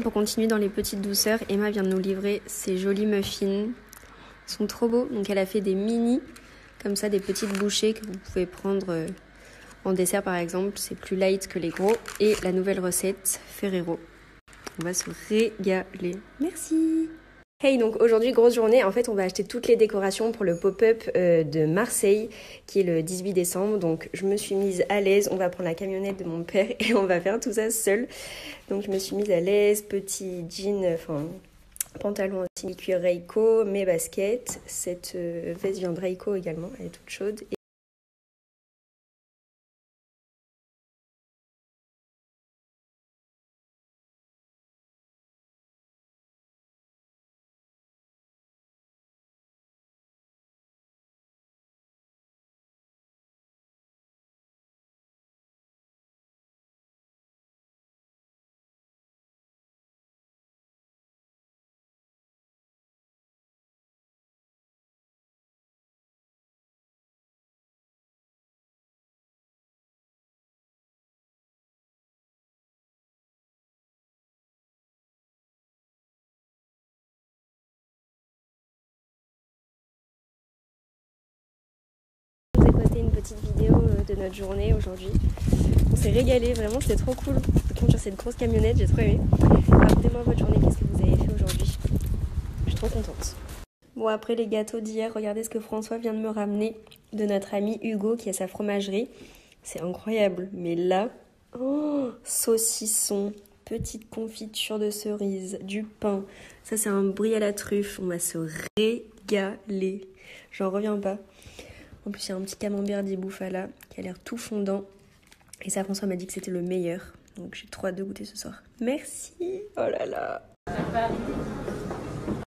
Pour continuer dans les petites douceurs, Emma vient de nous livrer ces jolis muffins. Ils sont trop beaux. Donc elle a fait des mini, comme ça, des petites bouchées que vous pouvez prendre euh, en dessert par exemple. C'est plus light que les gros. Et la nouvelle recette, Ferrero. On va se régaler. Merci Hey, donc aujourd'hui, grosse journée. En fait, on va acheter toutes les décorations pour le pop-up euh, de Marseille qui est le 18 décembre. Donc, je me suis mise à l'aise. On va prendre la camionnette de mon père et on va faire tout ça seul. Donc, je me suis mise à l'aise. Petit jean, enfin, pantalon aussi cuir Reiko, mes baskets. Cette euh, veste vient de Reiko également, elle est toute chaude. Une petite vidéo euh, de notre journée aujourd'hui. On s'est régalé, vraiment c'était trop cool. On sur cette grosse camionnette, j'ai trop aimé. Racontez-moi votre journée, qu'est-ce que vous avez fait aujourd'hui? Je suis trop contente. Bon après les gâteaux d'hier, regardez ce que François vient de me ramener de notre ami Hugo qui a sa fromagerie. C'est incroyable, mais là, oh, saucisson, petite confiture de cerise, du pain. Ça c'est un brie à la truffe, on va se régaler. J'en reviens pas. En plus, il y a un petit camembert d'Iboufala qui a l'air tout fondant. Et ça, François m'a dit que c'était le meilleur. Donc j'ai trop hâte de goûter ce soir. Merci Oh là là